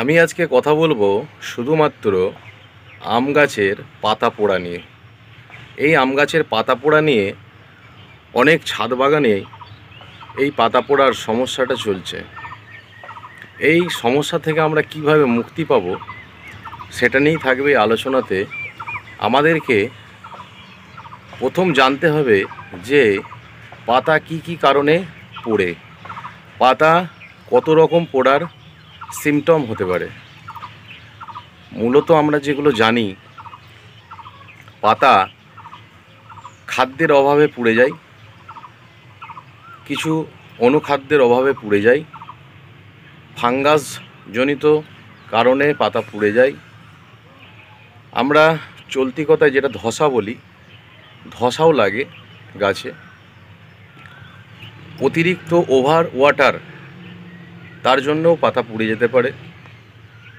আমি আজকে কথা বলব শুধুমাত্র আম গাছের পাতা পোড়া নিয়ে। এই আম গাছের পাতা পোড়া নিয়ে অনেক ছাদ বাগানে এই পাতা পোড়ার সমস্যাটা চলছে। এই সমস্যা থেকে আমরা কীভাবে মুক্তি পাব সেটা নিয়েই থাকবে আলোচনাতে। আমাদেরকে প্রথম জানতে হবে যে পাতা কি কি কারণে পোড়ে, পাতা কত রকম পোড়ার সিমটম হতে পারে। মূলত আমরা যেগুলো জানি, পাতা খাদ্যের অভাবে পুড়ে যায়, কিছু অনুখাদ্যের অভাবে পুড়ে যায়, ফাঙ্গাস জনিত কারণে পাতা পুড়ে যায়। আমরা চলতি কথায় যেটা ধসা বলি, ধসাও লাগে গাছে। অতিরিক্ত ওভার ওয়াটার তার জন্যও পাতা পুড়ে যেতে পারে।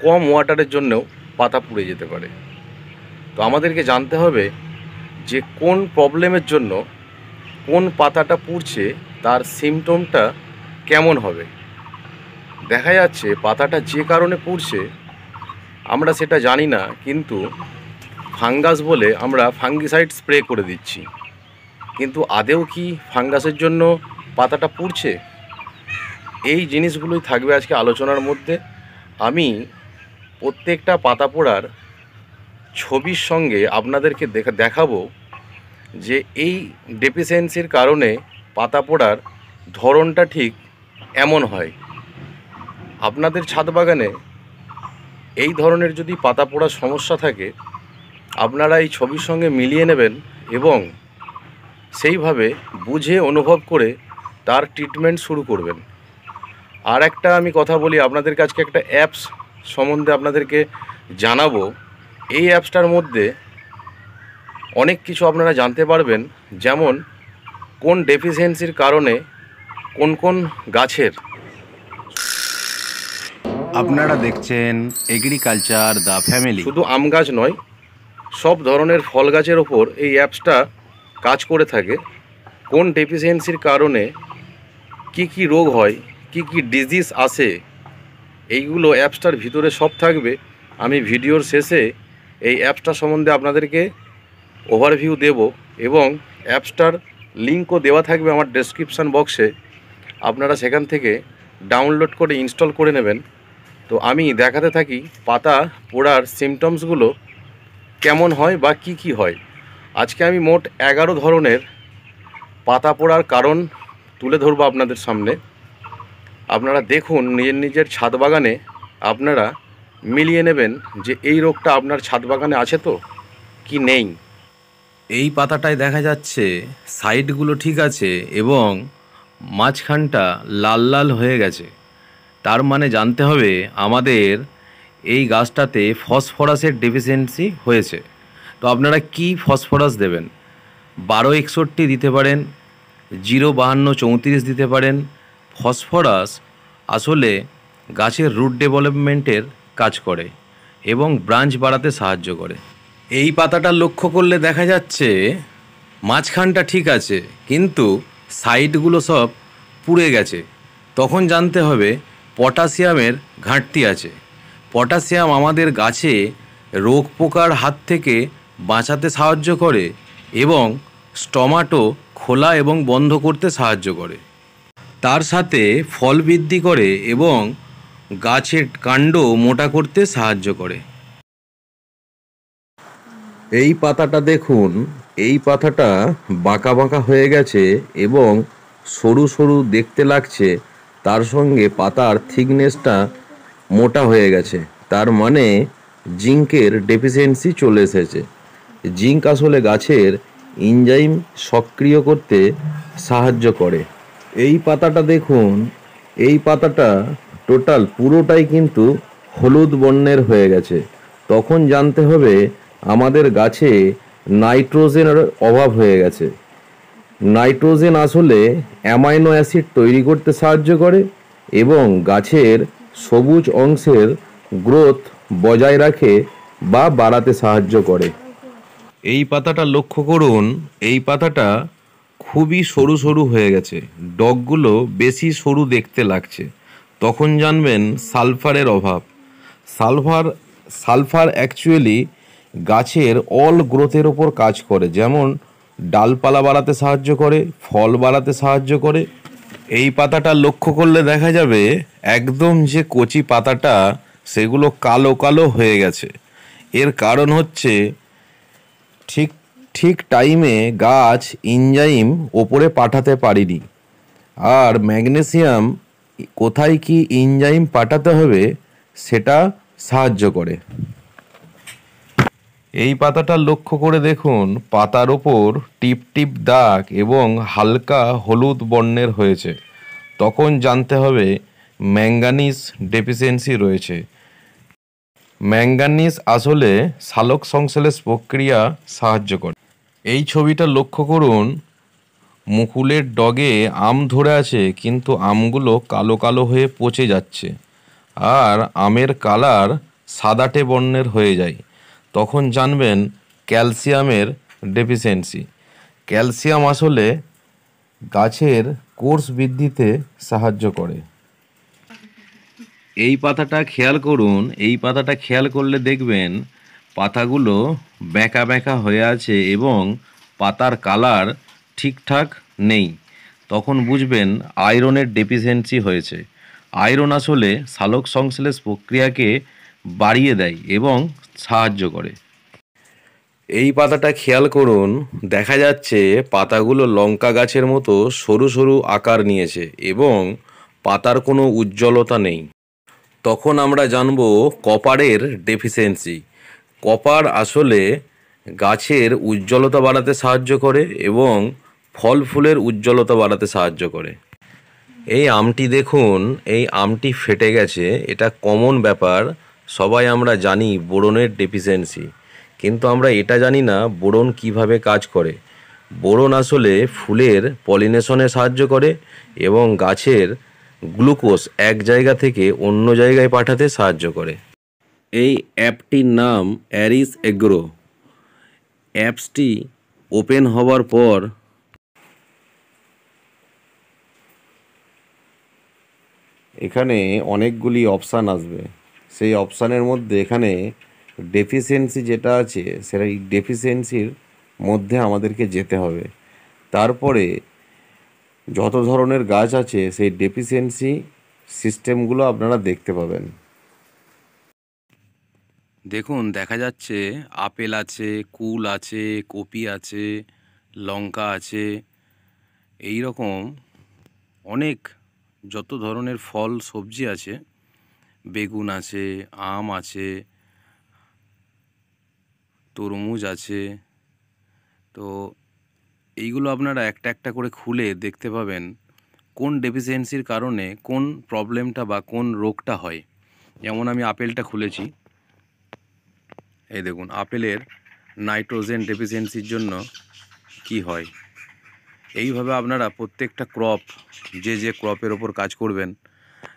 কম ওয়াটারের জন্যও পাতা পুড়ে যেতে পারে। তো আমাদেরকে জানতে হবে যে কোন প্রবলেমের জন্য কোন পাতাটা পুড়ছে, তার সিমটমটা কেমন হবে। দেখা যাচ্ছে পাতাটা যে কারণে পুড়ছে, আমরা সেটা জানি না, কিন্তু ফাঙ্গাস বলে আমরা ফাঙ্গিসাইড স্প্রে করে দিচ্ছি। কিন্তু আদেও কি ফাঙ্গাসের জন্য পাতাটা পুড়ছে? এই জিনিসগুলোই থাকবে আজকে আলোচনার মধ্যে। আমি প্রত্যেকটা পাতা পোড়ার ছবির সঙ্গে আপনাদেরকে দেখা, দেখাবো যে এই ডেফিসিয়েন্সির কারণে পাতা পোড়ার ধরনটা ঠিক এমন হয়। আপনাদের ছাদ বাগানে এই ধরনের যদি পাতা পোড়ার সমস্যা থাকে, আপনারা এই ছবির সঙ্গে মিলিয়ে নেবেন এবং সেইভাবে বুঝে, অনুভব করে তার ট্রিটমেন্ট শুরু করবেন। আর একটা আমি কথা বলি আপনাদের কাছকে একটা অ্যাপস সম্বন্ধে আপনাদেরকে জানাব। এই অ্যাপসটার মধ্যে অনেক কিছু আপনারা জানতে পারবেন যেমন কোন ডেফিসিয়েন্সির কারণে কোন কোন গাছের। আপনারা দেখছেন এগ্রিকালচার দ্য ফ্যামিলি শুধু আম গাছ নয় সব ধরনের ফল গাছের ওপর এই অ্যাপসটা কাজ করে থাকে। কোন ডেফিসিয়েন্সির কারণে কি কি রোগ হয় কি কি ডিজিজ আসে এইগুলো অ্যাপসটার ভিতরে সব থাকবে। আমি ভিডিওর শেষে এই অ্যাপসটা সম্বন্ধে আপনাদেরকে ওভারভিউ দেব এবং অ্যাপসটার লিঙ্কও দেওয়া থাকবে আমার ডেসক্রিপশান বক্সে আপনারা সেখান থেকে ডাউনলোড করে ইনস্টল করে নেবেন। তো আমি দেখাতে থাকি পাতা পোড়ার সিমটমসগুলো কেমন হয় বা কি কি হয়। আজকে আমি মোট এগারো ধরনের পাতা পোড়ার কারণ তুলে ধরবো আপনাদের সামনে। আপনারা দেখুন, নিজের নিজের ছাদ বাগানে আপনারা মিলিয়ে নেবেন যে এই রোগটা আপনার ছাদ বাগানে আছে তো? কি নেই? এই পাতাটায় দেখা যাচ্ছে সাইডগুলো ঠিক আছে এবং মাঝখানটা লাল লাল হয়ে গেছে। তার মানে জানতে হবে আমাদের এই গাছটাতে ফসফরাসের ডেফিসিয়েন্সি হয়েছে। তো আপনারা কি ফসফরাস দেবেন? বারো একষট্টি দিতে পারেন, জিরো বাহান্ন চৌত্রিশ দিতে পারেন ফসফরাস আসলে গাছের রুট ডেভেলপমেন্টের কাজ করে এবং ব্রাঞ্চ বাড়াতে সাহায্য করে। এই পাতাটা লক্ষ্য করলে দেখা যাচ্ছে মাঝখানটা ঠিক আছে, কিন্তু সাইডগুলো সব পুড়ে গেছে। তখন জানতে হবে পটাশিয়ামের ঘাটতি আছে। পটাশিয়াম আমাদের গাছে রোগ পোকার হাত থেকে বাঁচাতে সাহায্য করে এবং স্টমাটো খোলা এবং বন্ধ করতে সাহায্য করে। তার সাথে ফল বৃদ্ধি করে এবং গাছের কাণ্ড মোটা করতে সাহায্য করে। এই পাতাটা দেখুন, এই পাতাটা বাঁকা বাঁকা হয়ে গেছে এবং সরু সরু দেখতে লাগছে। তার সঙ্গে পাতার থিকনেসটা মোটা হয়ে গেছে। তার মানে জিঙ্কের ডেফিসিয়েন্সি চলে এসেছে। জিঙ্ক আসলে গাছের ইনজাইম সক্রিয় করতে সাহায্য করে। এই পাতাটা দেখুন, এই পাতাটা টোটাল পুরোটাই কিন্তু হলুদ বর্ণের হয়ে গেছে। তখন জানতে হবে আমাদের গাছে নাইট্রোজেনের অভাব হয়ে গেছে। নাইট্রোজেন আসলে অ্যামাইনো অ্যাসিড তৈরি করতে সাহায্য করে এবং গাছের সবুজ অংশের গ্রোথ বজায় রাখে বা বাড়াতে সাহায্য করে। এই পাতাটা লক্ষ্য করুন, এই পাতাটা খুবই সরু সরু হয়ে গেছে। ডগগুলো বেশি সরু দেখতে লাগছে। তখন জানবেন সালফারের অভাব। সালফার সালফার অ্যাকচুয়ালি গাছের অল গ্রোথের ওপর কাজ করে। যেমন ডালপালা বাড়াতে সাহায্য করে, ফল বাড়াতে সাহায্য করে। এই পাতাটা লক্ষ্য করলে দেখা যাবে একদম যে কচি পাতাটা সেগুলো কালো কালো হয়ে গেছে। এর কারণ হচ্ছে ঠিক ঠিক টাইমে গাছ ইনজাইম ওপরে পাঠাতে পারিনি। আর ম্যাগনেসিয়াম কোথায় কি ইনজাইম পাঠাতে হবে সেটা সাহায্য করে। এই পাতাটা লক্ষ্য করে দেখুন, পাতার ওপর টিপ টিপ দাগ এবং হালকা হলুদ বর্ণের হয়েছে। তখন জানতে হবে ম্যাঙ্গানিস ডেফিসিয়েন্সি রয়েছে। ম্যাঙ্গানিস আসলে সালোক সংশ্লেষ প্রক্রিয়া সাহায্য করে। এই ছবিটা লক্ষ্য করুন, মুকুলের ডগে আম ধরে আছে, কিন্তু আমগুলো কালো কালো হয়ে পচে যাচ্ছে। আর আমের কালার সাদাটে বর্ণের হয়ে যায়। তখন জানবেন ক্যালসিয়ামের ডেফিসিয়েন্সি। ক্যালসিয়াম আসলে গাছের কোর্স বৃদ্ধিতে সাহায্য করে। এই পাতাটা খেয়াল করুন, এই পাতাটা খেয়াল করলে দেখবেন পাতাগুলো বেঁকা বেঁকা হয়ে আছে এবং পাতার কালার ঠিকঠাক নেই। তখন বুঝবেন আয়রনের ডেফিসিয়েন্সি হয়েছে। আয়রন আসলে সালোক সংশ্লেষ প্রক্রিয়াকে বাড়িয়ে দেয় এবং সাহায্য করে। এই পাতাটা খেয়াল করুন, দেখা যাচ্ছে পাতাগুলো লঙ্কা গাছের মতো সরু সরু আকার নিয়েছে এবং পাতার কোনো উজ্জ্বলতা নেই। তখন আমরা জানব কপারের ডেফিসিয়েন্সি কপার আসলে গাছের উজ্জ্বলতা বাড়াতে সাহায্য করে এবং ফল ফুলের উজ্জ্বলতা বাড়াতে সাহায্য করে। এই আমটি দেখুন, এই আমটি ফেটে গেছে। এটা কমন ব্যাপার, সবাই আমরা জানি বোরনের ডেফিসিয়েন্সি কিন্তু আমরা এটা জানি না, বোরন কীভাবে কাজ করে। বোরন আসলে ফুলের পলিনেশনে সাহায্য করে এবং গাছের গ্লুকোজ এক জায়গা থেকে অন্য জায়গায় পাঠাতে সাহায্য করে। এই অ্যাপটির নাম অ্যারিস এগ্রো। অ্যাপসটি ওপেন হওয়ার পর এখানে অনেকগুলি অপশান আসবে। সেই অপশানের মধ্যে এখানে ডেফিসিয়েন্সি যেটা আছে সেটা এই ডেফিসিয়েন্সির মধ্যে আমাদেরকে যেতে হবে। তারপরে যত ধরনের গাছ আছে, সেই ডেফিসিয়েন্সি সিস্টেমগুলো আপনারা দেখতে পাবেন। দেখুন, দেখা যাচ্ছে আপেল আছে, কুল আছে, কপি আছে, লঙ্কা আছে। এই রকম অনেক যত ধরনের ফল, সবজি আছে, বেগুন আছে, আম আছে, তরমুজ আছে। তো এইগুলো আপনারা একটা একটা করে খুলে দেখতে পাবেন, কোন ডেফিসিয়েন্সির কারণে কোন প্রবলেমটা বা কোন রোগটা হয়। যেমন আমি আপেলটা খুলেছি এই দেখুন, আপেলের নাইট্রোজেন ডেফিসিয়েন্সির জন্য কি হয়? এইভাবে আপনারা প্রত্যেকটা ক্রপ যে যে ক্রপের ওপর কাজ করবেন,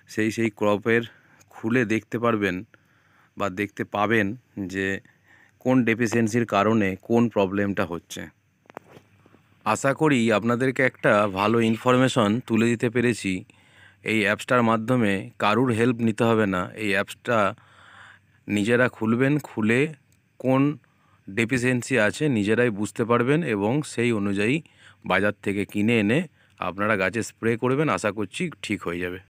সেই সেই ক্রপের খুলে দেখতে পারবেন বা দেখতে পাবেন যে কোন ডেফিসিয়েন্সির কারণে কোন প্রবলেমটা হচ্ছে। আশা করি আপনাদেরকে একটা ভালো ইনফরমেশন তুলে দিতে পেরেছি। এই অ্যাপসটার মাধ্যমে কারুর হেল্প নিতে হবে না। এই অ্যাপসটা নিজেরা খুলবেন, খুলে কোন ডেফিসিয়েন্সি আছে নিজেরাই বুঝতে পারবেন এবং সেই অনুযায়ী বাজার থেকে কিনে এনে আপনারা গাছে স্প্রে করবেন। আশা করছি ঠিক হয়ে যাবে।